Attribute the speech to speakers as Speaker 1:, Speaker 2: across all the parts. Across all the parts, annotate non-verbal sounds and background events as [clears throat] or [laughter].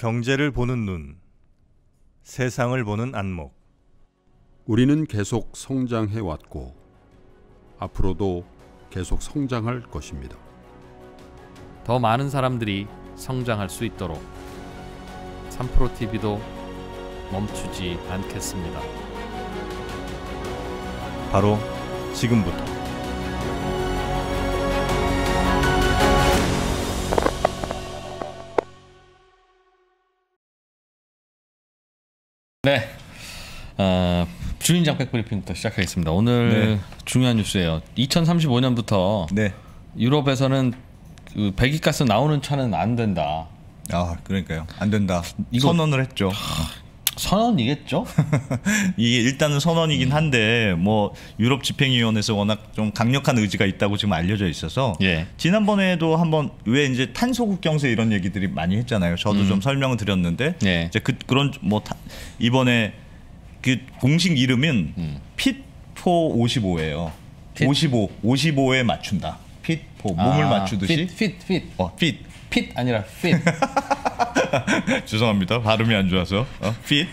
Speaker 1: 경제를 보는 눈, 세상을 보는 안목.
Speaker 2: 우리는 계속 성장해 왔고 앞으로도 계속 성장할 것입니다.
Speaker 3: 더 많은 사람들이 성장할 수 있도록 3프로 TV도 멈추지 않겠습니다.
Speaker 1: 바로 지금부터.
Speaker 3: 네. 어, 주인장 백브리핑부터 시작하겠습니다. 오늘
Speaker 4: 네.
Speaker 3: 중요한 뉴스예요. 2035년부터
Speaker 4: 네.
Speaker 3: 유럽에서는 그 배기가스 나오는 차는 안 된다.
Speaker 4: 아 그러니까요. 안 된다.
Speaker 3: 이거-
Speaker 4: 선언을 했죠.
Speaker 3: 선언이겠죠? [laughs]
Speaker 4: 이게 일단은 선언이긴 한데 뭐 유럽 집행위원회에서 워낙 좀 강력한 의지가 있다고 지금 알려져 있어서
Speaker 3: 예.
Speaker 4: 지난번에도 한번 왜 이제 탄소 국 경세 이런 얘기들이 많이 했잖아요. 저도 좀 설명을 드렸는데
Speaker 3: 예.
Speaker 4: 이제 그 그런 뭐 타- 이번에 그 공식 이름은 핏포 55예요.
Speaker 3: 핏?
Speaker 4: 55 55에 맞춘다. 핏포 몸을
Speaker 3: 아,
Speaker 4: 맞추듯이
Speaker 3: 핏, 핏, 핏.
Speaker 4: 어, 핏.
Speaker 3: 핏 아니라 핏. [laughs]
Speaker 4: 죄송합니다. 발음이 안 좋아서. 어, 핏.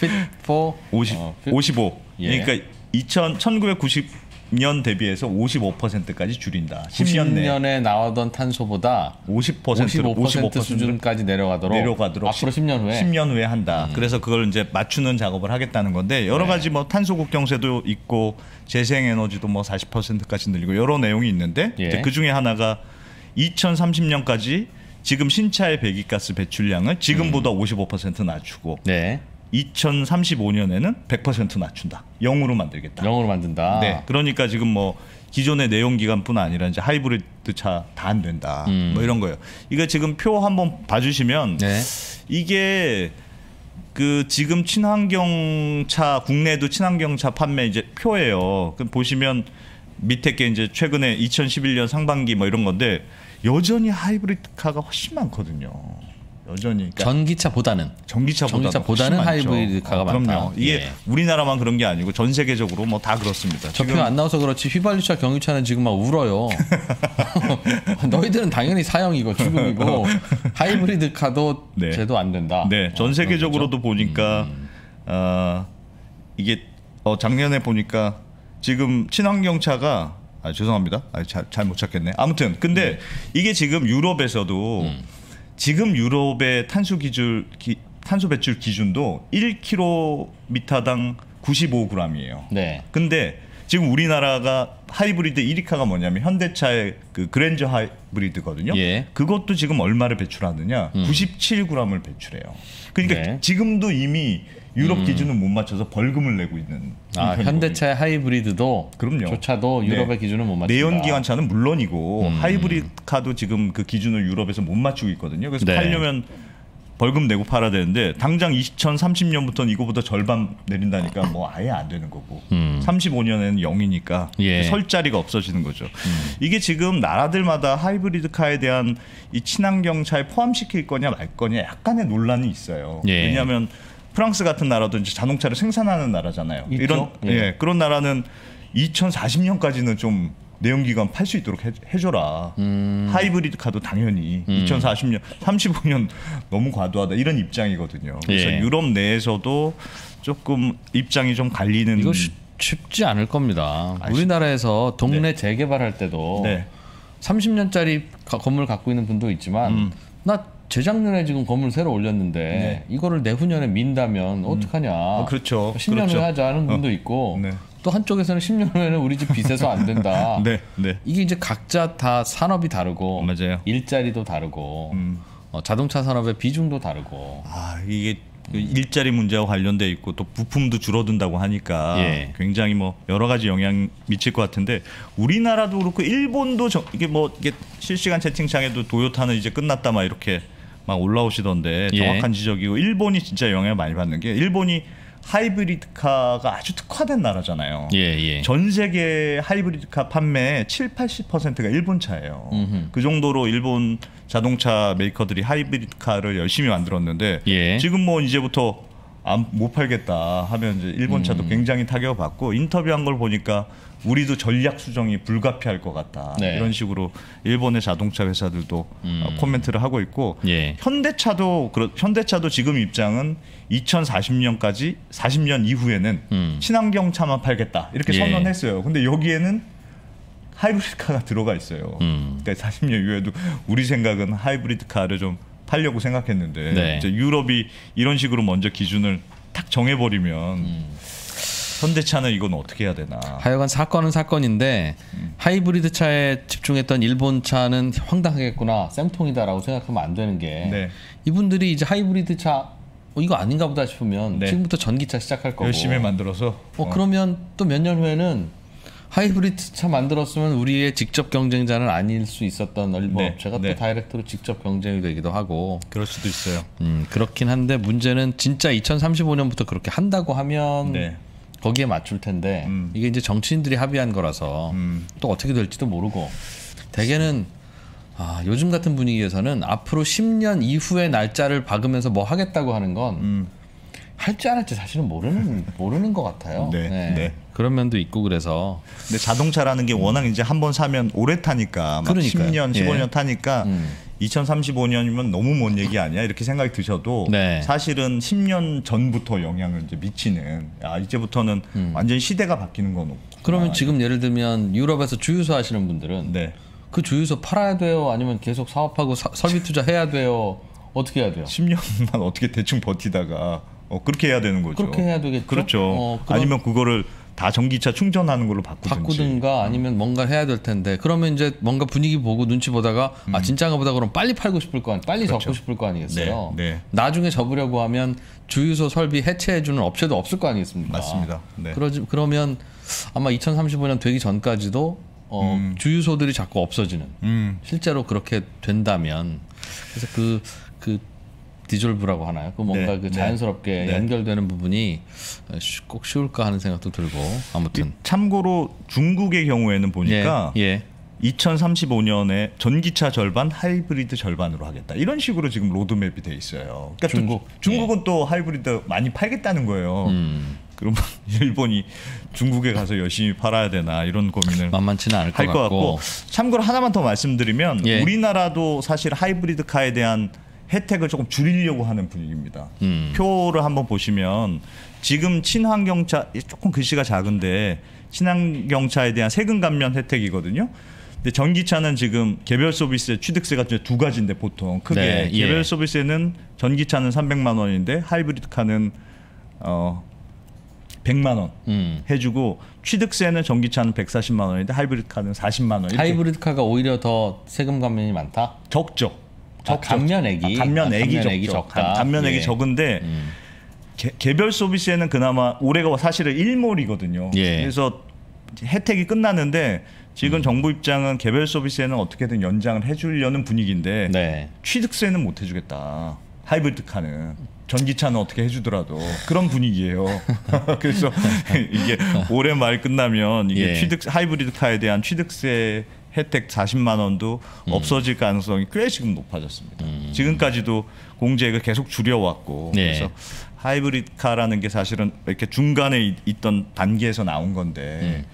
Speaker 3: 핏 포
Speaker 4: 50,
Speaker 3: 어, 핏.
Speaker 4: 55.
Speaker 3: 예.
Speaker 4: 그러니까 2000, 1990년 대비해서 55%까지 줄인다. 10년 내
Speaker 3: 90년에 나오던 탄소보다
Speaker 4: 50%
Speaker 3: 55%
Speaker 4: 55%
Speaker 3: 수준까지 내려가도록,
Speaker 4: 내려가도록
Speaker 3: 앞으로 10 년 후에 음.
Speaker 4: 10년 후에 한다. 그래서 그걸 이제 맞추는 작업을 하겠다는 건데 여러
Speaker 3: 네.
Speaker 4: 가지 뭐 탄소 국경세도 있고 재생 에너지도 뭐 40%까지 늘리고 여러 내용이 있는데
Speaker 3: 예.
Speaker 4: 그 중에 하나가 2030년까지 지금 신차의 배기가스 배출량을 지금보다 55% 낮추고
Speaker 3: 네
Speaker 4: 2035년에는 100% 낮춘다. 0으로 만들겠다.
Speaker 3: 영으로 만든다.
Speaker 4: 네. 그러니까 지금 뭐 기존의 내연기관뿐 아니라 이제 하이브리드 차 다 안 된다.
Speaker 3: 음.
Speaker 4: 뭐 이런 거예요. 이거 지금 표 한번 봐주시면
Speaker 3: 네.
Speaker 4: 이게 그 지금 친환경 차 국내도 친환경 차 판매 이제 표예요. 그 보시면 밑에 게 이제 최근에 2011년 상반기 뭐 이런 건데 여전히 하이브리드카가 훨씬 많거든요. 여전히 그러니까
Speaker 3: 전기차보다는
Speaker 4: 전기차보다는,
Speaker 3: 전기차보다는. 하이브리드카가
Speaker 4: 어, 그럼요.
Speaker 3: 많다.
Speaker 4: 이게
Speaker 3: 예.
Speaker 4: 우리나라만 그런 게 아니고 전 세계적으로 뭐 다 그렇습니다.
Speaker 3: 저표안 나와서 그렇지 휘발유차 경유차는 지금 막 울어요. [laughs] [laughs] 너희들은 당연히 사형이고 죽음이고 [laughs] 하이브리드 카도
Speaker 4: 네.
Speaker 3: 제도 안 된다.
Speaker 4: 네,
Speaker 3: 어,
Speaker 4: 전 세계적으로도
Speaker 3: 거죠?
Speaker 4: 보니까 어, 이게 어, 작년에 보니까 지금 친환경 차가 아, 죄송합니다. 아, 잘못 찾겠네. 아무튼 근데 이게 지금 유럽에서도
Speaker 3: 음.
Speaker 4: 지금 유럽의 탄소 기준 기, 탄소 배출 기준도 1km당 95g이에요.
Speaker 3: 네.
Speaker 4: 근데 지금 우리나라가 하이브리드 1위카가 뭐냐면 현대차의 그 그랜저 하이브리드거든요.
Speaker 3: 예.
Speaker 4: 그것도 지금 얼마를 배출하느냐? 97g을 배출해요. 그러니까
Speaker 3: 네.
Speaker 4: 지금도 이미 유럽 기준은 못 맞춰서 벌금을 내고 있는
Speaker 3: 아. 현대차의 하이브리드도
Speaker 4: 그럼요.
Speaker 3: 조차도 유럽의
Speaker 4: 네.
Speaker 3: 기준은 못 맞춘다.
Speaker 4: 내연기관차는 물론이고
Speaker 3: 음.
Speaker 4: 하이브리드카도 지금 그 기준을 유럽에서 못 맞추고 있거든요. 그래서
Speaker 3: 네.
Speaker 4: 팔려면 벌금 내고 팔아야 되는데 당장 2030년부터는 이거보다 절반 내린다니까 뭐 아예 안 되는 거고
Speaker 3: 음.
Speaker 4: 35년에는 0이니까
Speaker 3: 예.
Speaker 4: 설 자리가 없어지는 거죠. 이게 지금 나라들마다 하이브리드 카에 대한 이 친환경 차에 포함시킬 거냐 말 거냐 약간의 논란이 있어요.
Speaker 3: 예.
Speaker 4: 왜냐하면 프랑스 같은 나라도 이제 자동차를 생산하는 나라잖아요.
Speaker 3: 있죠.
Speaker 4: 이런
Speaker 3: 예.
Speaker 4: 예, 그런 나라는 2040년까지는 좀 내연기관 팔 수 있도록 해, 해줘라.
Speaker 3: 음.
Speaker 4: 하이브리드 카도 당연히 2040년, 35년 너무 과도하다 이런 입장이거든요. 그래서
Speaker 3: 예.
Speaker 4: 유럽 내에서도 조금 입장이 좀 갈리는.
Speaker 3: 이거 쉽, 쉽지 않을 겁니다.
Speaker 4: 아,
Speaker 3: 우리나라에서 동네 재개발할 때도
Speaker 4: 네.
Speaker 3: 30년짜리 건물 갖고 있는 분도 있지만
Speaker 4: 음.
Speaker 3: 나 재작년에 지금 건물 새로 올렸는데
Speaker 4: 네.
Speaker 3: 이거를 내후년에 민다면 어떡하냐.
Speaker 4: 어, 그렇죠.
Speaker 3: 10년
Speaker 4: 그렇죠.
Speaker 3: 후에 하자 하는 분도 있고
Speaker 4: 네.
Speaker 3: 또 한쪽에서는 10년 후에는 우리 집 빚에서 안 된다. [laughs]
Speaker 4: 네, 네.
Speaker 3: 이게 이제 각자 다 산업이 다르고
Speaker 4: 맞아요.
Speaker 3: 일자리도 다르고
Speaker 4: 음.
Speaker 3: 어, 자동차 산업의 비중도 다르고
Speaker 4: 아 이게 그 일자리 문제와 관련돼 있고 또 부품도 줄어든다고 하니까
Speaker 3: 예.
Speaker 4: 굉장히 뭐 여러 가지 영향 미칠 것 같은데 우리나라도 그렇고 일본도 저, 이게 뭐 이게 실시간 채팅창에도 도요타는 이제 끝났다 막 이렇게 막 올라오시던데
Speaker 3: 예.
Speaker 4: 정확한 지적이고 일본이 진짜 영향을 많이 받는 게 일본이 하이브리드카가 아주 특화된 나라잖아요.
Speaker 3: 예, 예.
Speaker 4: 전 세계 하이브리드카 판매 7, 80%가 일본 차예요.
Speaker 3: 음흠.
Speaker 4: 그 정도로 일본 자동차 메이커들이 하이브리드카를 열심히 만들었는데
Speaker 3: 예.
Speaker 4: 지금 뭐 이제부터 안, 못 팔겠다 하면 이제 일본
Speaker 3: 음.
Speaker 4: 차도 굉장히 타격을 받고 인터뷰한 걸 보니까 우리도 전략 수정이 불가피할 것 같다
Speaker 3: 네. 음.
Speaker 4: 이런 식으로 일본의 자동차 회사들도 어, 코멘트를 하고 있고
Speaker 3: 예.
Speaker 4: 현대차도 그렇 현대차도 지금 입장은 2040년까지 40년 이후에는
Speaker 3: 음.
Speaker 4: 친환경 차만 팔겠다 이렇게
Speaker 3: 예.
Speaker 4: 선언했어요. 근데 여기에는 하이브리드카가 들어가 있어요.
Speaker 3: 음.
Speaker 4: 그러니까 40년 이후에도 우리 생각은 하이브리드카를 좀 팔려고 생각했는데
Speaker 3: 네.
Speaker 4: 이제 유럽이 이런 식으로 먼저 기준을 탁 정해버리면
Speaker 3: 음.
Speaker 4: 현대차는 이건 어떻게 해야 되나?
Speaker 3: 하여간 사건은 사건인데 하이브리드 차에 집중했던 일본 차는 황당하겠구나 쌤통이다라고 생각하면 안 되는 게
Speaker 4: 네.
Speaker 3: 이분들이 이제 하이브리드 차 어, 이거 아닌가 보다 싶으면
Speaker 4: 네.
Speaker 3: 지금부터 전기차 시작할 거고
Speaker 4: 열심히 만들어서
Speaker 3: 어, 그러면 또 몇 년 후에는 하이브리드 차 만들었으면 우리의 직접 경쟁자는 아닐 수 있었던 일본
Speaker 4: 네,
Speaker 3: 업체가
Speaker 4: 네.
Speaker 3: 또 direct로 직접 경쟁이 되기도 하고
Speaker 4: 그럴 수도 있어요.
Speaker 3: 음, 그렇긴 한데 문제는 진짜 2035년부터 그렇게 한다고 하면
Speaker 4: 네.
Speaker 3: 거기에 맞출 텐데
Speaker 4: 음.
Speaker 3: 이게 이제 정치인들이 합의한 거라서
Speaker 4: 음.
Speaker 3: 또 어떻게 될지도 모르고 대개는 아, 요즘 같은 분위기에서는 앞으로 10년 이후의 날짜를 박으면서 뭐 하겠다고 하는 건
Speaker 4: 음.
Speaker 3: 할지 안 할지 사실은 모르는 모르는 것 같아요.
Speaker 4: 네, 네.
Speaker 3: 그런 면도 있고 그래서
Speaker 4: 근데 자동차라는 게 워낙 이제 한 번 사면 오래 타니까 막
Speaker 3: 그러니까요.
Speaker 4: 10년, 15년
Speaker 3: 예.
Speaker 4: 타니까
Speaker 3: 음.
Speaker 4: 2035년이면 너무 먼 얘기 아니야 이렇게 생각이 드셔도
Speaker 3: 네.
Speaker 4: 사실은 10년 전부터 영향을 이제 미치는 아 이제부터는 완전히 시대가 바뀌는 건 없.
Speaker 3: 음. 그러면 지금 예를 들면 유럽에서 주유소 하시는 분들은
Speaker 4: 네
Speaker 3: 그 주유소 팔아야 돼요, 아니면 계속 사업하고 사- 설비 투자 해야 돼요, 어떻게 해야 돼요?
Speaker 4: 10년만 어떻게 대충 버티다가 어, 그렇게 해야 되는 거죠.
Speaker 3: 그렇게 해야 되겠죠.
Speaker 4: 그렇죠.
Speaker 3: 어, 그럼-
Speaker 4: 아니면 그거를 다 전기차 충전하는 걸로 바꾸든지.
Speaker 3: 바꾸든가 아니면 뭔가 해야 될 텐데 그러면 이제 뭔가 분위기 보고 눈치 보다가 아 진짜가 보다 그럼 빨리 팔고 싶을 거 아니 빨리
Speaker 4: 음. 그렇죠.
Speaker 3: 접고 싶을 거 아니겠어요.
Speaker 4: 네, 네.
Speaker 3: 나중에 접으려고 하면 주유소 설비 해체해 주는 업체도 없을 거 아니겠습니까?
Speaker 4: 맞습니다. 네.
Speaker 3: 그러지 그러면 아마 2035년 되기 전까지도 어, 주유소들이 자꾸 없어지는
Speaker 4: 음.
Speaker 3: 실제로 그렇게 된다면 그래서 그 그 dissolve라고 하나요? 그 뭔가
Speaker 4: 네,
Speaker 3: 그
Speaker 4: 네.
Speaker 3: 자연스럽게
Speaker 4: 네.
Speaker 3: 연결되는 부분이 쉬- 꼭 쉬울까 하는 생각도 들고 아무튼
Speaker 4: 참고로 중국의 경우에는 보니까
Speaker 3: 예, 예.
Speaker 4: 2035년에 전기차 절반, 하이브리드 절반으로 하겠다. 이런 식으로 지금 로드맵이 돼 있어요. 그러니까 또
Speaker 3: 중국?
Speaker 4: 중국은 또 하이브리드 많이 팔겠다는 거예요.
Speaker 3: 음,
Speaker 4: 그러면 [laughs] 일본이 중국에 가서 열심히 팔아야 되나 이런 고민을
Speaker 3: 만만치는 않을
Speaker 4: 것할것
Speaker 3: 같고,
Speaker 4: 같고 참고로 하나만 더 말씀드리면
Speaker 3: 예.
Speaker 4: 우리나라도 사실 하이브리드 카에 대한 혜택을 조금 줄이려고 하는 분위기입니다.
Speaker 3: 음.
Speaker 4: 표를 한번 보시면 지금 친환경차 조금 글씨가 작은데 친환경차에 대한 세금 감면 혜택이거든요. 근데 전기차는 지금 개별 서비스 취득세가 두 가지인데 보통 크게
Speaker 3: 네, 예.
Speaker 4: 개별 서비스에는 전기차는 300만 원인데 하이브리드 카는 어 100만 원
Speaker 3: 음.
Speaker 4: 해주고 취득세는 전기차는 140만 원인데 하이브리드 카는 40만 원. 이렇게
Speaker 3: 하이브리드카가 오히려 더 세금 감면이 많다.
Speaker 4: 적죠.
Speaker 3: 아, 감면액이?
Speaker 4: 아, 감면액이
Speaker 3: 아,
Speaker 4: 적죠.
Speaker 3: 적다.
Speaker 4: 감- 감면액이
Speaker 3: 예.
Speaker 4: 적은데
Speaker 3: 음.
Speaker 4: 개, 개별 서비스에는 그나마 올해가 사실은 일몰이거든요.
Speaker 3: 예.
Speaker 4: 그래서 혜택이 끝나는데 지금 정부 입장은 개별 서비스에는 어떻게든 연장을 해주려는 분위기인데
Speaker 3: 네.
Speaker 4: 취득세는 못 해주겠다. 하이브리드 카는 전기차는 어떻게 해주더라도 그런 분위기예요. [laughs] 그래서 [laughs] 이게 올해 말 끝나면 이게
Speaker 3: 예.
Speaker 4: 취득 하이브리드 카에 대한 취득세 혜택 40만 원도
Speaker 3: 음.
Speaker 4: 없어질 가능성이 꽤 지금 높아졌습니다. 지금까지도 공제액을 계속 줄여왔고
Speaker 3: 네.
Speaker 4: 그래서 하이브리드 카라는 게 사실은 이렇게 중간에 있- 있던 단계에서 나온 건데
Speaker 3: 음.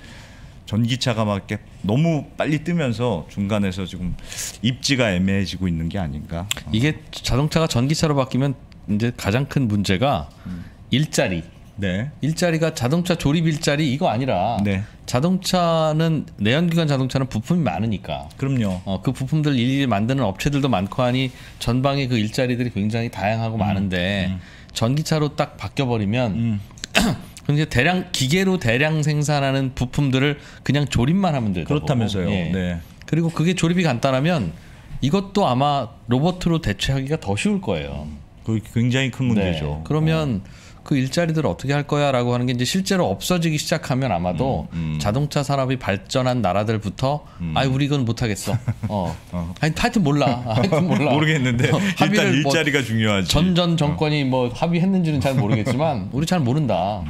Speaker 4: 전기차가 막 이렇게 너무 빨리 뜨면서 중간에서 지금 입지가 애매해지고 있는 게 아닌가.
Speaker 3: 이게 자동차가 전기차로 바뀌면 이제 가장 큰 문제가
Speaker 4: 음.
Speaker 3: 일자리.
Speaker 4: 네.
Speaker 3: 일자리가 자동차 조립 일자리 이거 아니라
Speaker 4: 네.
Speaker 3: 자동차는 내연기관 자동차는 부품이 많으니까
Speaker 4: 그럼요.
Speaker 3: 어, 그 부품들 일일이 만드는 업체들도 많고 하니 전방에 그 일자리들이 굉장히 다양하고 많은데 전기차로 딱 바뀌어 버리면
Speaker 4: 음. [clears throat]
Speaker 3: 근데 대량 기계로 대량 생산하는 부품들을 그냥 조립만 하면 되더라고.
Speaker 4: 그렇다면서요.
Speaker 3: 예.
Speaker 4: 네.
Speaker 3: 그리고 그게 조립이 간단하면 이것도 아마 로봇으로 대체하기가 더 쉬울 거예요.
Speaker 4: 그 굉장히 큰 문제죠.
Speaker 3: 네. 그러면 그 일자리들을 어떻게 할 거야라고 하는 게 이제 실제로 없어지기 시작하면 아마도
Speaker 4: 음,
Speaker 3: 자동차 산업이 발전한 나라들부터 아이 우리 이건 못 하겠어. [laughs] 어.
Speaker 4: 어.
Speaker 3: 아니 하여튼 몰라. 하여튼 몰라. [laughs]
Speaker 4: 모르겠는데
Speaker 3: 어,
Speaker 4: 일단
Speaker 3: 뭐
Speaker 4: 일자리가 중요하지.
Speaker 3: 전전 정권이 뭐 합의했는지는 잘 모르겠지만 [laughs] 우리 잘 모른다.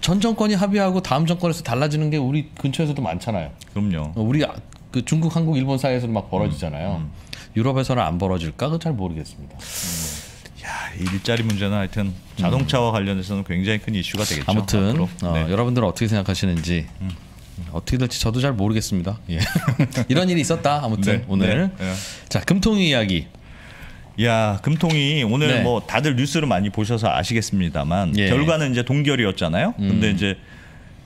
Speaker 3: 전 정권이 합의하고 다음 정권에서 달라지는 게 우리 근처에서도 많잖아요.
Speaker 4: 그럼요.
Speaker 3: 어, 우리 아- 그 중국, 한국, 일본 사이에서도 막 벌어지잖아요. 유럽에서는 안 벌어질까? 그건 잘 모르겠습니다.
Speaker 4: 야, 일자리 문제는 하여튼 자동차와 관련해서는 굉장히 큰 이슈가 되겠죠.
Speaker 3: 아무튼. 어,
Speaker 4: 네. 음.
Speaker 3: 여러분들은 어떻게 생각하시는지 어떻게 될지 저도 잘 모르겠습니다. 예. [laughs] 이런 일이 있었다. 아무튼
Speaker 4: 네,
Speaker 3: 오늘
Speaker 4: 네, 네.
Speaker 3: 자 금통위 이야기.
Speaker 4: 야 금통이 오늘
Speaker 3: 네.
Speaker 4: 뭐 다들 뉴스를 많이 보셔서 아시겠습니다만
Speaker 3: 예.
Speaker 4: 결과는 이제 동결이었잖아요.
Speaker 3: 음.
Speaker 4: 근데 이제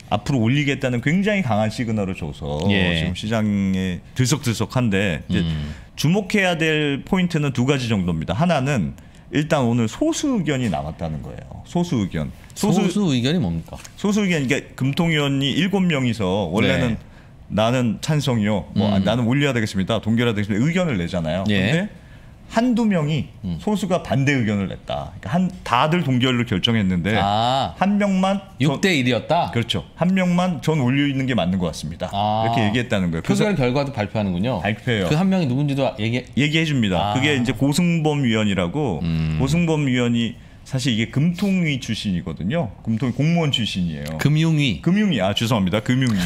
Speaker 4: 앞으로 올리겠다는 굉장히 강한 시그널을 줘서
Speaker 3: 예.
Speaker 4: 지금 시장에 들썩들썩한데
Speaker 3: 음.
Speaker 4: 주목해야 될 포인트는 두 가지 정도입니다. 하나는 일단 오늘 소수 의견이 나왔다는 거예요. 소수 의견.
Speaker 3: 소수,
Speaker 4: 소수
Speaker 3: 의견이 뭡니까?
Speaker 4: 소수 의견 그러니까 금통위원이 일곱 명이서 원래는
Speaker 3: 네.
Speaker 4: 나는 찬성이요. 뭐
Speaker 3: 음.
Speaker 4: 아, 나는 올려야 되겠습니다. 동결해야 되겠습니다. 의견을 내잖아요.
Speaker 3: 예. 음.
Speaker 4: 근데 한두 명이 소수가 반대 의견을 냈다. 그러니까 한 다들 동결로 결정했는데
Speaker 3: 아
Speaker 4: 한 명만
Speaker 3: 6대 1이었다.
Speaker 4: 그렇죠. 한 명만 전 올려 있는 게 맞는 것 같습니다.
Speaker 3: 아.
Speaker 4: 이렇게 얘기했다는 거예요.
Speaker 3: 표결 결과도 발표하는군요.
Speaker 4: 발표해요.
Speaker 3: 그 한 명이 누군지도 얘기.
Speaker 4: 얘기해 줍니다.
Speaker 3: 아.
Speaker 4: 그게 이제 고승범 위원이라고
Speaker 3: 음.
Speaker 4: 고승범 위원이 사실 이게 금통위 출신이거든요. 금통위 공무원 출신이에요.
Speaker 3: 금융위,
Speaker 4: 금융위 아 죄송합니다. 금융위.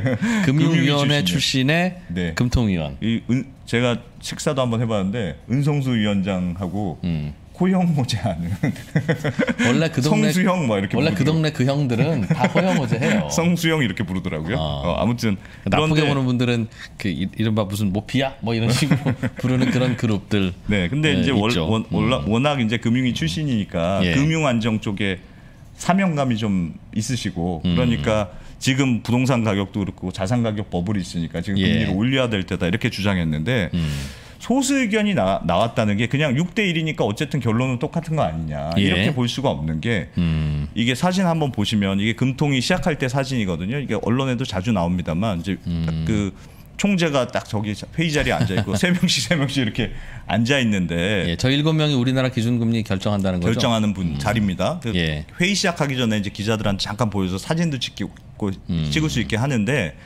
Speaker 4: [laughs]
Speaker 3: 금융위원회. 출신의
Speaker 4: 네.
Speaker 3: 금통위원.
Speaker 4: 이 은, 제가 식사도 한번 해봤는데 은성수 위원장하고
Speaker 3: 음.
Speaker 4: 호영 모제하는 [laughs]
Speaker 3: 원래 그 동네
Speaker 4: 성수형 뭐 이렇게
Speaker 3: 원래 그
Speaker 4: 부르더라고요.
Speaker 3: 동네 그 형들은 다 허영호제 해요. [laughs]
Speaker 4: 성수형 이렇게 부르더라고요.
Speaker 3: 아.
Speaker 4: 어, 아무튼
Speaker 3: 나쁘게
Speaker 4: 그런데-
Speaker 3: 보는 분들은 그 이- 이른바 무슨 모피야 뭐 이런 [laughs] 식으로 부르는 그런 그룹들.
Speaker 4: 네, 근데
Speaker 3: 네,
Speaker 4: 이제 월. 원, 워낙, 워낙 이제 금융위 출신이니까
Speaker 3: 예.
Speaker 4: 금융 안정 쪽에 사명감이 좀 있으시고
Speaker 3: 음.
Speaker 4: 그러니까 지금 부동산 가격도 그렇고 자산 가격 버블이 있으니까 지금
Speaker 3: 예.
Speaker 4: 금리를 올려야 될 때다 이렇게 주장했는데
Speaker 3: 음.
Speaker 4: 소수 의견이 나, 나왔다는 게 그냥 6대 1이니까 어쨌든 결론은 똑같은 거 아니냐
Speaker 3: 예.
Speaker 4: 이렇게 볼 수가 없는 게
Speaker 3: 음.
Speaker 4: 이게 사진 한번 보시면 이게 금통이 시작할 때 사진이거든요. 이게 언론에도 자주 나옵니다만 이제
Speaker 3: 음.
Speaker 4: 딱그 총재가 딱 저기 회의 자리에 앉아 있고 [laughs] 세 명씩 세 명씩 이렇게 앉아 있는데
Speaker 3: 예, 저 일곱 명이 우리나라 기준금리 결정한다는 거죠.
Speaker 4: 결정하는 분 자리입니다. 그
Speaker 3: 예.
Speaker 4: 회의 시작하기 전에 이제 기자들한테 잠깐 보여서 사진도 찍고
Speaker 3: 음.
Speaker 4: 찍을 수 있게 하는데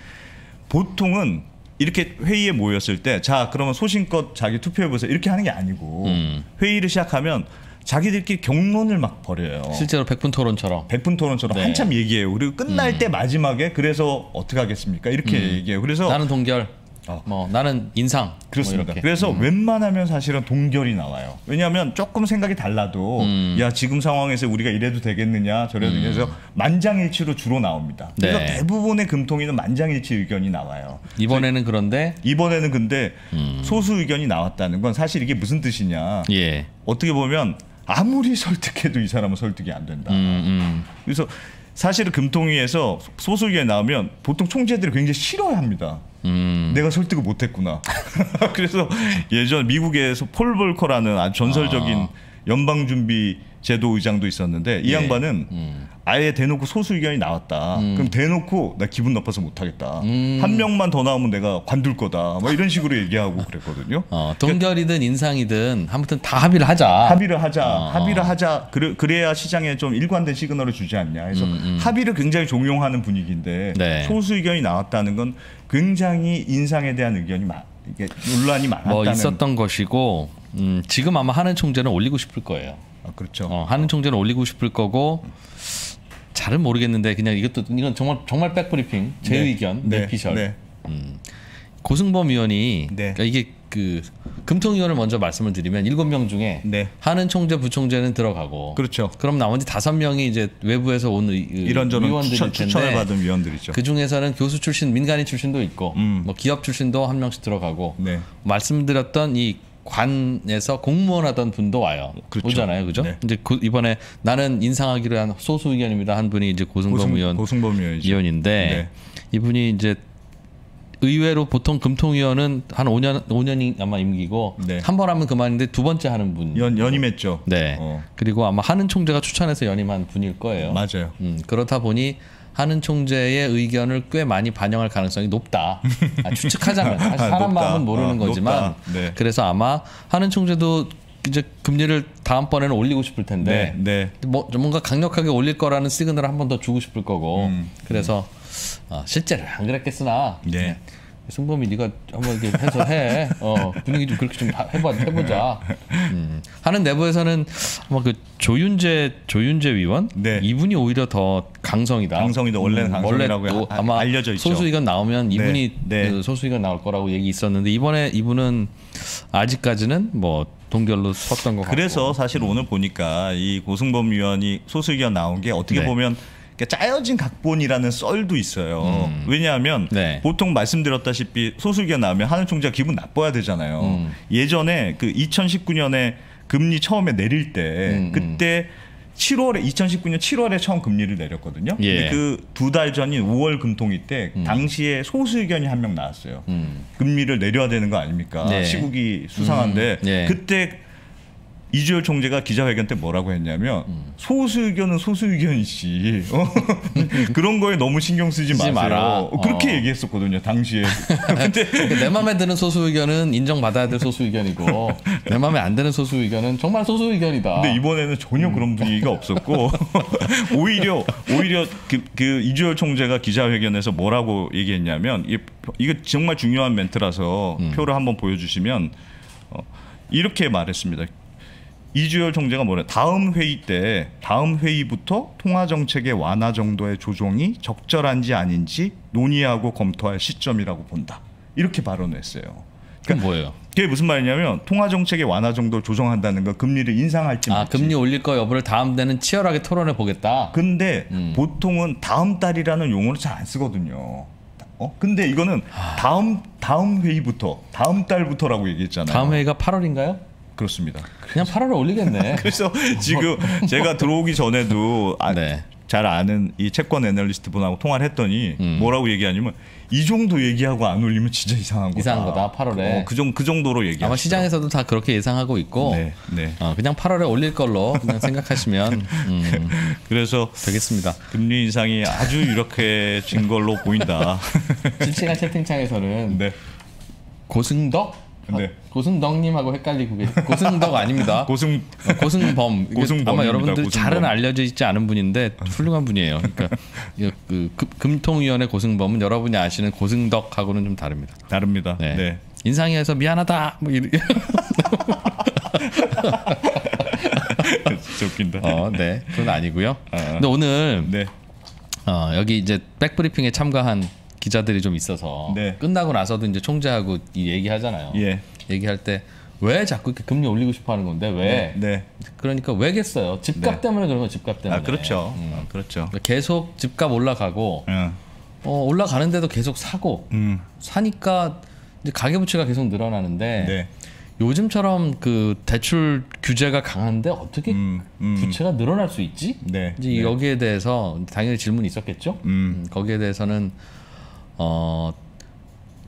Speaker 4: 보통은 이렇게 회의에 모였을 때 자 그러면 소신껏 자기 투표해 보세요 이렇게 하는 게 아니고
Speaker 3: 음.
Speaker 4: 회의를 시작하면 자기들끼리 경론을 막 벌여요.
Speaker 3: 실제로 백분 토론처럼.
Speaker 4: 백분 토론처럼
Speaker 3: 네.
Speaker 4: 한참 얘기해요. 그리고 끝날 때 마지막에 그래서 어떻게 하겠습니까? 이렇게 얘기해요. 그래서
Speaker 3: 나는 동결.
Speaker 4: 어.
Speaker 3: 뭐 나는 인상.
Speaker 4: 그렇습니다.
Speaker 3: 뭐.
Speaker 4: 그래서 웬만하면 사실은 동결이 나와요. 왜냐하면 조금 생각이 달라도
Speaker 3: 음.
Speaker 4: 야 지금 상황에서 우리가 이래도 되겠느냐 저래도 되겠냐 해서 만장일치로 주로 나옵니다. 그래서
Speaker 3: 네.
Speaker 4: 대부분의 금통위는 만장일치 의견이 나와요.
Speaker 3: 이번에는 그런데
Speaker 4: 이번에는 근데
Speaker 3: 음.
Speaker 4: 소수 의견이 나왔다는 건 사실 이게 무슨 뜻이냐?
Speaker 3: 예.
Speaker 4: 어떻게 보면 아무리 [laughs] 설득해도 이 사람은 설득이 안 된다.
Speaker 3: 음, 음.
Speaker 4: 그래서 사실은 금통위에서 소수 의견이 나오면 보통 총재들이 굉장히 싫어합니다.
Speaker 3: 음.
Speaker 4: 내가 설득을 못했구나. [laughs] 그래서 예전 미국에서 폴 볼커라는 아주 전설적인
Speaker 3: 아.
Speaker 4: 연방준비 제도 의장도 있었는데 이
Speaker 3: 예.
Speaker 4: 양반은
Speaker 3: 음.
Speaker 4: 아예 대놓고 소수 의견이 나왔다.
Speaker 3: 음.
Speaker 4: 그럼 대놓고 나 기분 나빠서 못하겠다.
Speaker 3: 음.
Speaker 4: 한 명만 더 나오면 내가 관둘 거다. 뭐 이런 식으로 얘기하고 그랬거든요.
Speaker 3: 어, 동결이든 인상이든 아무튼 다 합의를 하자.
Speaker 4: 합의를 하자,
Speaker 3: 어.
Speaker 4: 합의를 하자. 그래, 그래야 시장에 좀 일관된 시그널을 주지 않냐. 그래서
Speaker 3: 음, 음.
Speaker 4: 합의를 굉장히 종용하는 분위기인데
Speaker 3: 네.
Speaker 4: 소수 의견이 나왔다는 건 굉장히 인상에 대한 의견이 많, 이게 논란이 많았다는.
Speaker 3: 뭐 있었던 것이고 음, 지금 아마 하는 총재는 올리고 싶을 거예요.
Speaker 4: 아, 그렇죠.
Speaker 3: 어, 하는 총재는 올리고 싶을 거고 잘은 모르겠는데 그냥 이것도 이건 정말 정말 백브리핑 제
Speaker 4: 네.
Speaker 3: 의견
Speaker 4: 네.
Speaker 3: 내피셜
Speaker 4: 네.
Speaker 3: 고승범 의원이
Speaker 4: 네.
Speaker 3: 그러니까 이게 그 금통위원을 먼저 말씀을 드리면 일곱 명 중에
Speaker 4: 네.
Speaker 3: 하는 총재 부총재는 들어가고
Speaker 4: 그렇죠.
Speaker 3: 그럼 나머지 다섯 명이 이제 외부에서 온 의,
Speaker 4: 이런저런
Speaker 3: 위원들일
Speaker 4: 추천,
Speaker 3: 텐데
Speaker 4: 추천을 받은 위원들이죠.
Speaker 3: 그 중에서는 교수 출신 민간인 출신도 있고
Speaker 4: 음.
Speaker 3: 뭐 기업 출신도 한 명씩 들어가고
Speaker 4: 네.
Speaker 3: 말씀드렸던 이 관에서 공무원 하던 분도 와요.
Speaker 4: 그렇죠.
Speaker 3: 오잖아요, 그죠?
Speaker 4: 네.
Speaker 3: 이제 그 이번에 나는 인상하기로 한 소수 의견입니다 한 분이 이제 고승범
Speaker 4: 고승,
Speaker 3: 의원
Speaker 4: 고승범.
Speaker 3: 의원인데
Speaker 4: 네.
Speaker 3: 이분이 이제 의외로 보통 금통위원은 한 5년 5년이 아마 임기고
Speaker 4: 네.
Speaker 3: 한번 하면 그만인데 두 번째 하는 분.
Speaker 4: 연 연임했죠.
Speaker 3: 네.
Speaker 4: 어,
Speaker 3: 그리고 아마 하는 총재가 추천해서 연임한 분일 거예요.
Speaker 4: 맞아요.
Speaker 3: 음, 그렇다 보니 하는 총재의 의견을 꽤 많이 반영할 가능성이 높다. [laughs] 아, 추측하자면 사실 사람
Speaker 4: 높다.
Speaker 3: 마음은 모르는
Speaker 4: 어,
Speaker 3: 거지만.
Speaker 4: 네.
Speaker 3: 그래서 아마 하는 총재도 이제 금리를 다음번에는 올리고 싶을 텐데
Speaker 4: 네, 네.
Speaker 3: 뭐 뭔가 강력하게 올릴 거라는 시그널을 한 번 더 주고 싶을 거고
Speaker 4: 음.
Speaker 3: 그래서 어, 실제로 안 그랬겠으나
Speaker 4: 네.
Speaker 3: 승범이 네가 한번 이렇게 해서 해 어, 분위기 좀 그렇게 좀 해봐 해보자 음. 하는 내부에서는 아마 그 조윤재 조윤재 위원
Speaker 4: 네.
Speaker 3: 이분이 오히려 더 강성이다
Speaker 4: 강성이다. 원래는 강성이라고
Speaker 3: 원래 또
Speaker 4: 아-
Speaker 3: 아마
Speaker 4: 알려져 있죠.
Speaker 3: 소수 의견 나오면 이분이
Speaker 4: 네.
Speaker 3: 그 소수 의견 나올 거라고 얘기 있었는데 이번에 이분은 아직까지는 뭐 동결로 섰던 것 같고.
Speaker 4: 그래서 사실 오늘 보니까 이 고승범 위원이 소수 의견 나온 게 어떻게
Speaker 3: 네.
Speaker 4: 보면 이렇게 짜여진 각본이라는 썰도 있어요. 왜냐하면
Speaker 3: 음. 네.
Speaker 4: 보통 말씀드렸다시피 소수 의견 나오면 하는 총재가 기분 나빠야 되잖아요.
Speaker 3: 음.
Speaker 4: 예전에 그 2019년에 금리 처음에 내릴 때
Speaker 3: 음,
Speaker 4: 그때 7월에 2019년 7월에 처음 금리를 내렸거든요.
Speaker 3: 예.
Speaker 4: 그두 달 전인 5월 금통위 때 당시에 소수 의견이 한 명 나왔어요.
Speaker 3: 음.
Speaker 4: 금리를 내려야 되는 거 아닙니까?
Speaker 3: 네.
Speaker 4: 시국이 수상한데
Speaker 3: 음, 예.
Speaker 4: 그때 이주열 총재가 기자회견 때 뭐라고 했냐면
Speaker 3: 음.
Speaker 4: 소수 의견은 소수 의견이지 [laughs] 어? [laughs] 그런 거에 너무 신경 쓰지,
Speaker 3: 쓰지
Speaker 4: 마세요. 어, 그렇게
Speaker 3: 어.
Speaker 4: 얘기했었거든요 당시에. [laughs] 근데
Speaker 3: 그러니까 내 마음에 드는 소수 의견은 인정받아야 될 소수 의견이고 내 마음에 안 드는 소수 의견은 정말 소수 의견이다.
Speaker 4: 근데 이번에는 전혀 그런 분위기가 없었고 오히려 오히려 그, 그 이주열 총재가 기자회견에서 뭐라고 얘기했냐면 이 이거 정말 중요한 멘트라서 표를 한번 보여주시면 어, 이렇게 말했습니다. 이주열 총재가 뭐래? 다음 회의 때 다음 회의부터 통화 정책의 완화 정도의 조정이 적절한지 아닌지 논의하고 검토할 시점이라고 본다. 이렇게 발언했어요.
Speaker 3: 그럼 뭐예요?
Speaker 4: 그게 무슨 말이냐면 통화 정책의 완화 정도를 조정한다는 건 금리를 인상할지
Speaker 3: 아. 금리 올릴 거 여부를 다음 때는 치열하게 토론해 보겠다.
Speaker 4: 근데
Speaker 3: 음.
Speaker 4: 보통은 다음 달이라는 용어를 잘 안 쓰거든요. 어? 근데 이거는 다음 다음 회의부터 다음 달부터라고 얘기했잖아요.
Speaker 3: 다음 회의가 8월인가요?
Speaker 4: 그렇습니다.
Speaker 3: 그냥 8월에 올리겠네. [laughs]
Speaker 4: 그래서 지금 제가 들어오기 전에도 아,
Speaker 3: 네.
Speaker 4: 잘 아는 이 채권 애널리스트 분하고 통화를 했더니
Speaker 3: 음.
Speaker 4: 뭐라고 얘기하냐면 이 정도 얘기하고 안 올리면 진짜 이상한 거다.
Speaker 3: 이상한 거다, 8월에.
Speaker 4: 어, 그, 정, 그 정도로 얘기.
Speaker 3: 아마 시장에서도 다 그렇게 예상하고 있고
Speaker 4: 네, 네.
Speaker 3: 어, 그냥 8월에 올릴 걸로 그냥 생각하시면 [laughs] 음,
Speaker 4: 그래서
Speaker 3: 되겠습니다.
Speaker 4: 금리 인상이 아주 이렇게 진 걸로 보인다. [laughs]
Speaker 3: 실시간 채팅창에서는
Speaker 4: 네.
Speaker 3: 고승덕?
Speaker 4: 네.
Speaker 3: 고승덕님하고 헷갈리고 계시 고승덕 아닙니다. [laughs]
Speaker 4: 고승
Speaker 3: 어, 고승범.
Speaker 4: 고승범입니다,
Speaker 3: 아마 여러분들
Speaker 4: 고승범.
Speaker 3: 잘은 알려져 있지 않은 분인데 훌륭한 분이에요. 그러니까 이 그, 금- 금통위원회 고승범은 여러분이 아시는 고승덕하고는 좀 다릅니다.
Speaker 4: 다릅니다.
Speaker 3: 네.
Speaker 4: 네.
Speaker 3: 인상해서 미안하다. 뭐 이런.
Speaker 4: 진짜 [laughs] 웃긴다.
Speaker 3: 어, 네. 그건 아니고요.
Speaker 4: 아.
Speaker 3: 근데 오늘
Speaker 4: 네.
Speaker 3: 어, 여기 이제 백브리핑에 참가한 기자들이 좀 있어서
Speaker 4: 네.
Speaker 3: 끝나고 나서도 이제 총재하고 이 얘기하잖아요.
Speaker 4: 예.
Speaker 3: 얘기할 때 왜 자꾸 이렇게 금리 올리고 싶어 하는 건데 왜?
Speaker 4: 네.
Speaker 3: 그러니까 왜겠어요? 집값
Speaker 4: 네.
Speaker 3: 때문에 그런 거 집값 때문에.
Speaker 4: 아 그렇죠.
Speaker 3: 음.
Speaker 4: 아, 그렇죠.
Speaker 3: 그러니까 계속 집값 올라가고
Speaker 4: 응.
Speaker 3: 어, 올라가는데도 계속 사고
Speaker 4: 음.
Speaker 3: 사니까 이제 가계부채가 계속 늘어나는데
Speaker 4: 네.
Speaker 3: 요즘처럼 그 대출 규제가 강한데 어떻게
Speaker 4: 음. 음.
Speaker 3: 부채가 늘어날 수 있지?
Speaker 4: 네.
Speaker 3: 이제
Speaker 4: 네.
Speaker 3: 여기에 대해서 당연히 질문이 있었겠죠.
Speaker 4: 음.
Speaker 3: 음, 거기에 대해서는 어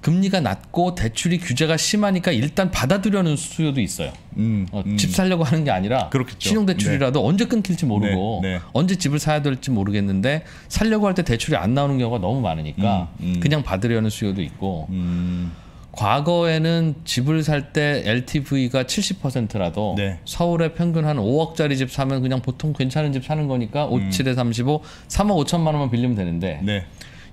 Speaker 3: 금리가 낮고 대출이 규제가 심하니까 일단 받아들여는 수요도 있어요.
Speaker 4: 음.
Speaker 3: 어,
Speaker 4: 음.
Speaker 3: 집 살려고 하는 게 아니라
Speaker 4: 그렇겠죠.
Speaker 3: 신용 대출이라도 언제 끊길지 모르고
Speaker 4: 네, 네.
Speaker 3: 언제 집을 사야 될지 모르겠는데 살려고 할 때 대출이 안 나오는 경우가 너무 많으니까
Speaker 4: 음, 음.
Speaker 3: 그냥 받으려는 수요도 있고
Speaker 4: 음.
Speaker 3: 과거에는 집을 살 때 LTV가 70%라도
Speaker 4: 네.
Speaker 3: 서울에 평균 한 5억짜리 집 사면 그냥 보통 괜찮은 집 사는 거니까 5, 7에 35, 3억 5천만 원만 빌리면 되는데
Speaker 4: 네.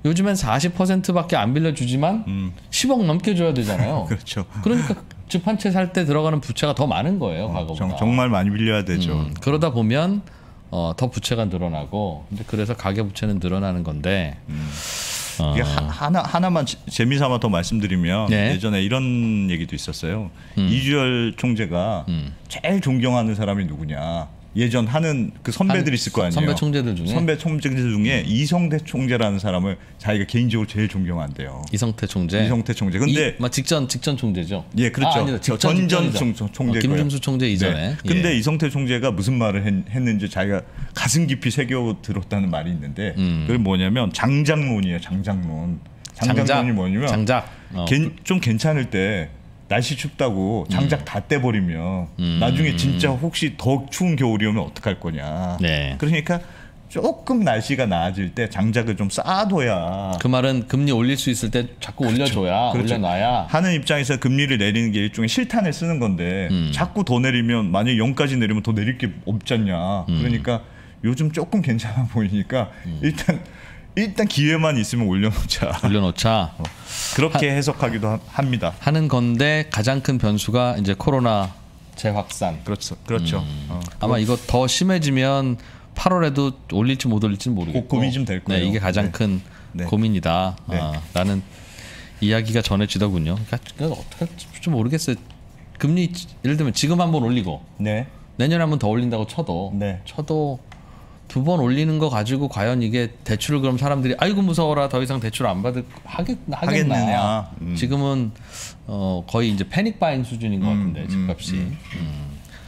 Speaker 3: 요즘엔 40%밖에 안 빌려주지만
Speaker 4: 음.
Speaker 3: 10억 넘게 줘야 되잖아요. [laughs]
Speaker 4: 그렇죠.
Speaker 3: 그러니까 집한채 살 때 들어가는 부채가 더 많은 거예요, 과거보다.
Speaker 4: 정, 정말 많이 빌려야 되죠.
Speaker 3: 음, 그러다 보면 어, 더 부채가 늘어나고 이제 그래서 가계 부채는 늘어나는 건데 어,
Speaker 4: 이게 하, 하나 하나만 재- 재미삼아 더 말씀드리면
Speaker 3: 네.
Speaker 4: 예전에 이런 얘기도 있었어요.
Speaker 3: 음.
Speaker 4: 이주열 총재가 제일 존경하는 사람이 누구냐? 예전 하는 그 선배들
Speaker 3: 한
Speaker 4: 있을 거 아니에요.
Speaker 3: 선배 총재들 중에?
Speaker 4: 선배 총재들 중에 이성태 총재라는 사람을 자기가 개인적으로 제일 존경한대요.
Speaker 3: 이성태 총재.
Speaker 4: 이성태 총재. 근데
Speaker 3: 이, 막 직전 직전 총재죠.
Speaker 4: 예, 그렇죠.
Speaker 3: 아,
Speaker 4: 전전
Speaker 3: 직전이죠.
Speaker 4: 총- 총재일
Speaker 3: 어,
Speaker 4: 거예요.
Speaker 3: 총재 이전에.
Speaker 4: 네. 근데
Speaker 3: 예.
Speaker 4: 이성태 총재가 무슨 말을 했, 는지 자기가 가슴 깊이 새겨 들었다는 말이 있는데
Speaker 3: 음.
Speaker 4: 그게 뭐냐면 장장론이에요. 장장론. 장장론이
Speaker 3: 장작.
Speaker 4: 뭐냐면
Speaker 3: 장작. 어.
Speaker 4: 괜- 좀 괜찮을 때 날씨 춥다고 장작 다 떼버리면
Speaker 3: 음.
Speaker 4: 나중에 진짜 혹시 더 추운 겨울이 오면 어떡할 거냐.
Speaker 3: 네.
Speaker 4: 그러니까 조금 날씨가 나아질 때 장작을 좀 쌓아둬야
Speaker 3: 그 말은 금리 올릴 수 있을 때 자꾸 올려줘야
Speaker 4: 그렇죠.
Speaker 3: 올려놔야
Speaker 4: 하는 입장에서 금리를 내리는 게 일종의 실탄을 쓰는 건데
Speaker 3: 음.
Speaker 4: 자꾸 더 내리면 만약 0까지 내리면 더 내릴 게 없잖냐.
Speaker 3: 음.
Speaker 4: 그러니까 요즘 조금 괜찮아 보이니까 일단 일단 기회만 있으면 올려놓자.
Speaker 3: 올려놓자
Speaker 4: 그렇게 해석하기도 하- 합니다.
Speaker 3: 하는 건데 가장 큰 변수가 이제 코로나 재확산.
Speaker 4: 그렇죠. 그렇죠.
Speaker 3: 음.
Speaker 4: 어.
Speaker 3: 아마 이거 더 심해지면 8월에도 올릴지 못 올릴지는 모르겠고
Speaker 4: 고- 고민이 좀 될 거예요.
Speaker 3: 네, 이게 가장
Speaker 4: 네.
Speaker 3: 큰
Speaker 4: 네.
Speaker 3: 고민이다.
Speaker 4: 네.
Speaker 3: 아, 라는 이야기가 전해지더군요. 그러니까 어떻게 할지 좀 모르겠어요. 금리 예를 들면 지금 한번 올리고
Speaker 4: 네.
Speaker 3: 내년에 한번 더 올린다고 쳐도
Speaker 4: 네.
Speaker 3: 쳐도 두 번 올리는 거 가지고 과연 이게 대출을 그럼 사람들이 아이고 무서워라 더 이상 대출 안 받을 하겠 하겠나
Speaker 4: 하겠느냐. 음.
Speaker 3: 지금은 어 거의 이제 패닉 바잉 수준인 것 같은데 집값이 음.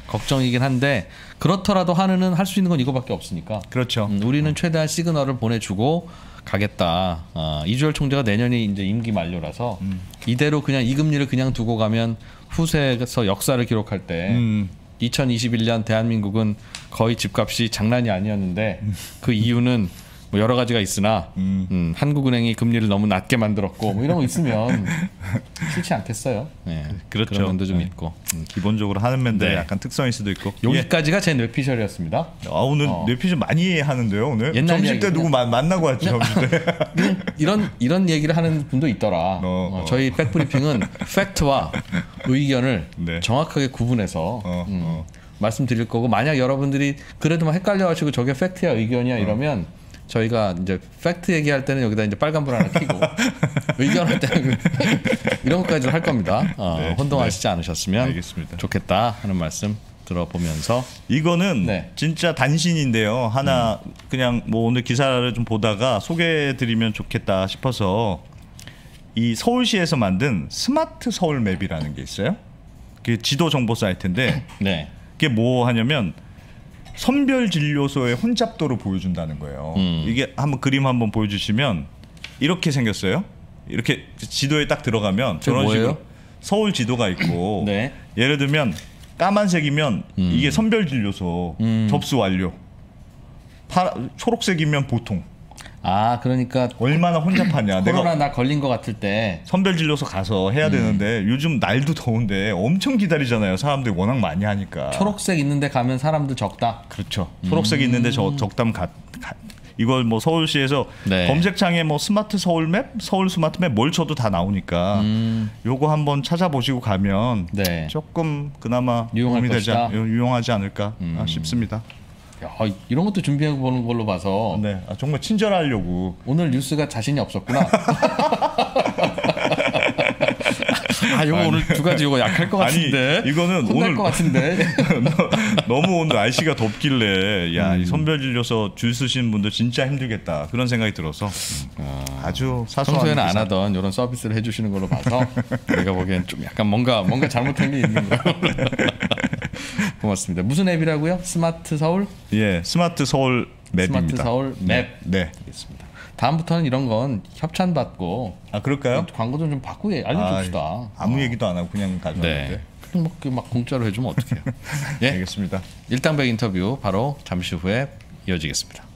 Speaker 3: 걱정이긴 한데 그렇더라도 하느는 할 수 있는 건 이거밖에 없으니까
Speaker 4: 그렇죠.
Speaker 3: 음, 우리는 최대한 시그널을 보내주고 가겠다. 아, 이주열 총재가 내년이 이제 임기 만료라서
Speaker 4: 음.
Speaker 3: 이대로 그냥 이 금리를 그냥 두고 가면 후세에서 역사를 기록할 때
Speaker 4: 음.
Speaker 3: 2021년 대한민국은 거의 집값이 장난이 아니었는데 그 이유는 뭐 여러 가지가 있으나 음, 한국은행이 금리를 너무 낮게 만들었고 뭐 이런 거 있으면 [laughs] 싫지 않겠어요. 네,
Speaker 4: 그렇죠.
Speaker 3: 그런 면도 좀
Speaker 4: 네.
Speaker 3: 있고 음.
Speaker 4: 기본적으로 하는 면데
Speaker 3: 네.
Speaker 4: 약간 특성일 수도 있고. 예.
Speaker 3: 여기까지가 제 뇌피셜이었습니다.
Speaker 4: 아 오늘
Speaker 3: 어.
Speaker 4: 뇌피셜 많이 하는데요 오늘.
Speaker 3: 옛날
Speaker 4: 점심 때. 누구 만, 만나고 왔죠 점심 때.
Speaker 3: 그냥 이런 이런 얘기를 하는 분도 있더라. 어,
Speaker 4: 어.
Speaker 3: 저희 백브리핑은 [laughs] 팩트와 의견을
Speaker 4: 네.
Speaker 3: 정확하게 구분해서
Speaker 4: 어,
Speaker 3: 음,
Speaker 4: 어.
Speaker 3: 말씀드릴 거고 만약 여러분들이 그래도 막 헷갈려가지고 저게 팩트야 의견이야
Speaker 4: 어.
Speaker 3: 이러면 저희가 이제 팩트 얘기할 때는 여기다 이제 빨간불 하나 켜고 [laughs] 의견할 때는 [laughs] 이런 것까지 할 겁니다. 어,
Speaker 4: 네,
Speaker 3: 혼동하시지 않으셨으면
Speaker 4: 알겠습니다.
Speaker 3: 좋겠다 하는 말씀 들어보면서
Speaker 4: 이거는
Speaker 3: 네.
Speaker 4: 진짜 단신인데요. 하나 그냥 뭐 오늘 기사를 좀 보다가 소개해드리면 좋겠다 싶어서 이 서울시에서 만든 스마트 서울 맵이라는 게 있어요. 그 지도 정보 사이트인데
Speaker 3: 네.
Speaker 4: 그게 뭐 하냐면 선별 진료소의 혼잡도를 보여준다는 거예요.
Speaker 3: 음.
Speaker 4: 이게 한번 그림 한번 보여주시면 이렇게 생겼어요. 이렇게 지도에 딱 들어가면 저런
Speaker 3: 뭐예요?
Speaker 4: 식으로 서울 지도가 있고 [clears throat]
Speaker 3: 네.
Speaker 4: 예를 들면 까만색이면 이게 선별 진료소
Speaker 3: 음.
Speaker 4: 접수 완료. 파, 초록색이면 보통.
Speaker 3: 아 그러니까
Speaker 4: 얼마나 혼잡하냐.
Speaker 3: 코로나
Speaker 4: 내가
Speaker 3: 나 걸린 것 같을 때
Speaker 4: 선별 진료소 가서
Speaker 3: 음.
Speaker 4: 해야 되는데 요즘 날도 더운데 엄청 기다리잖아요. 사람들이 워낙 많이 하니까.
Speaker 3: 초록색 있는데 가면 사람들 적다.
Speaker 4: 그렇죠. 초록색이 있는데 저 적담 가, 가- 이걸 뭐 서울시에서
Speaker 3: 네.
Speaker 4: 검색창에 뭐 스마트 서울맵, 서울 스마트맵 뭘 쳐도 다 나오니까 요거 한번 찾아보시고 가면
Speaker 3: 음. 네.
Speaker 4: 조금 그나마
Speaker 3: 유용할
Speaker 4: 도움이 되지 않-.
Speaker 3: 음.
Speaker 4: 유용하지 않을까 싶습니다.
Speaker 3: 야, 이런 것도 준비해 보는 걸로 봐서
Speaker 4: 네, 아, 정말 친절하려고
Speaker 3: 오늘 뉴스가 자신이 없었구나. [laughs] 아, 이거 오늘 두 가지 이거 약할 것
Speaker 4: 아니,
Speaker 3: 같은데.
Speaker 4: 이거는
Speaker 3: 혼날
Speaker 4: 오늘-
Speaker 3: 것 같은데. [laughs]
Speaker 4: 너무 오늘 날씨가 덥길래 야,
Speaker 3: 음.
Speaker 4: 이 선별 진료소 줄 서시는 분들 진짜 힘들겠다 그런 생각이 들어서 음, 아주 사소한
Speaker 3: 평소에는 안
Speaker 4: 기사.
Speaker 3: 하던 이런 서비스를 해 주시는 걸로 봐서 우리가 보기엔 좀 약간 뭔가 뭔가 잘못한 게 있는 거. [laughs] 고맙습니다. 무슨 앱이라고요? 스마트 서울?
Speaker 4: 예, 스마트 서울 맵입니다.
Speaker 3: 스마트 서울 맵.
Speaker 4: 네.
Speaker 3: 알겠습니다. 다음부터는 이런 건 협찬 받고
Speaker 4: 아 그럴까요?
Speaker 3: 광고 좀좀 받고 예, 알려줍시다.
Speaker 4: 아, 아무 얘기도 안 하고 그냥 가져왔는데.
Speaker 3: 네. 막, 그막 공짜로 해주면 어떡해요. [laughs] 예.
Speaker 4: 알겠습니다.
Speaker 3: 일당백 인터뷰 바로 잠시 후에 이어지겠습니다.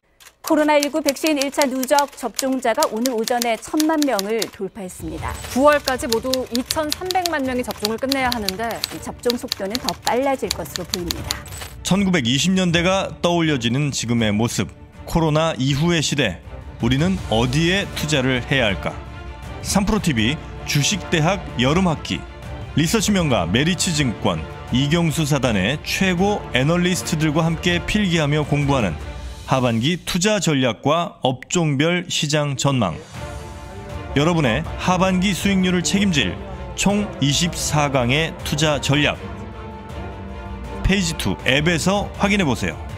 Speaker 5: 코로나19 백신 1차 누적 접종자가 오늘 오전에 천만 명을 돌파했습니다.
Speaker 6: 9월까지 모두 2,300만 명이 접종을 끝내야 하는데
Speaker 5: 이 접종 속도는 더 빨라질 것으로 보입니다.
Speaker 1: 1920년대가 떠올려지는 지금의 모습. 코로나 이후의 시대. 우리는 어디에 투자를 해야 할까? 3프로TV 주식대학 여름학기. 리서치 명가 메리츠증권 이경수 사단의 최고 애널리스트들과 함께 필기하며 공부하는 하반기 투자 전략과 업종별 시장 전망. 여러분의 하반기 수익률을 책임질 총 24강의 투자 전략. 페이지 2 앱에서 확인해 보세요.